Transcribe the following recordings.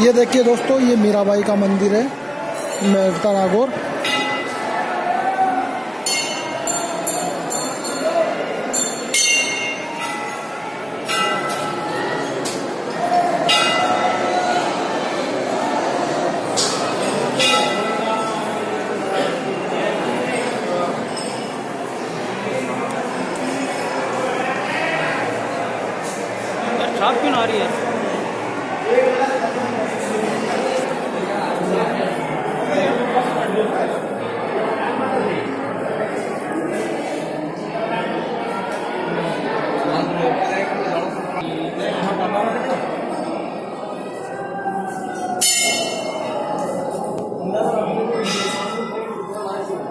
ये देखिए दोस्तों ये मीराबाई का मंदिर है मेहता नागौर क्यों आ रही है?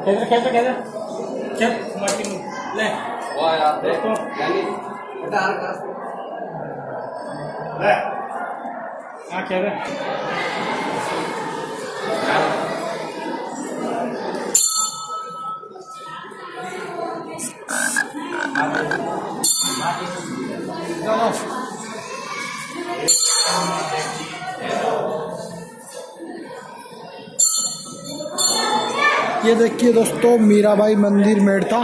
कैसे कैसे कैसे चल मार्टिन ले वाह यार दोस्तों ले हाँ ये देखिए दोस्तों मीराबाई मंदिर मेड़ता।